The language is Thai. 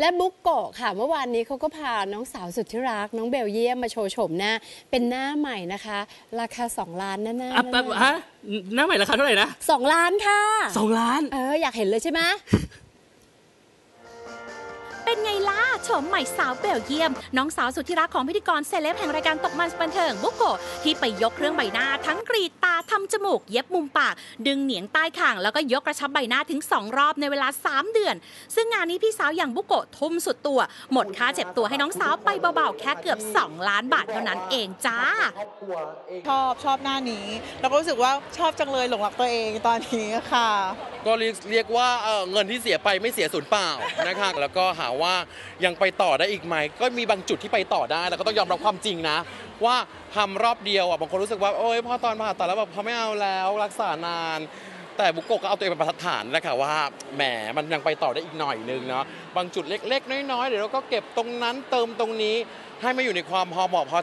และบุ๊กโกะค่ะ เมื่อวานนี้เขาก็พาน้องสาวสุดที่รัก น้องเบลเยียมมาโชว์โฉมหน้า เป็นหน้าใหม่นะคะ ราคา 2 ล้านแน่ๆอะแป๊บฮะหน้าใหม่ราคาเท่าไหร่นะ สองล้านค่ะสองล้าน เออ อยากเห็นเลยใช่ไหมเป็นไงล่ะ โฉมใหม่สาวเบลเยียม น้องสาวสุดที่รักของพิธีกรเซเลบแห่งรายการตกมันบันเทิงบุกโกะที่ไปยกเครื่องใบหน้าทั้งกรีดตาทำจมูก เย็บมุมปาก ดึงเหนียงใต้คาง แล้วก็ยกกระชับใบหน้าถึง 2 รอบในเวลา 3 เดือน ซึ่งงานนี้พี่สาวอย่างบุกโกะทุ่มสุดตัว หมดค่าเจ็บตัวให้น้องสาวไปเบาๆแค่เกือบ 2 ล้านบาทเท่านั้นเองจ้าชอบชอบหน้านี้ แล้วก็รู้สึกว่าชอบจังเลยหลงรักตัวเองตอนนี้ค่ะ ก็เรียกเรียกว่าเอ่อเงินที่เสียไปไม่เสียสูญเปล่านะคะแล้วก็หาว่ายังไปต่อได้อีกไหม ก็มีบางจุดที่ไปต่อได้แล้วก็ต้องยอมรับความจริงนะ ว่าทำรอบเดียวอะบางคนรู้สึกว่าโอ๊ยพอตอนผ่าตัดแล้วแบบพอไม่เอาแล้วรักษานาน แต่บุกโกะก็เอาตัวเองเป็นประธานนะคะว่าแหมมันยังไปต่อได้อีกหน่อยนึงเนาะบางจุดเล็กๆ น้อยๆเดี๋ยวเราก็เก็บตรงนั้นเติมตรงนี้ให้มาอยู่ในความพอเหมาะพอ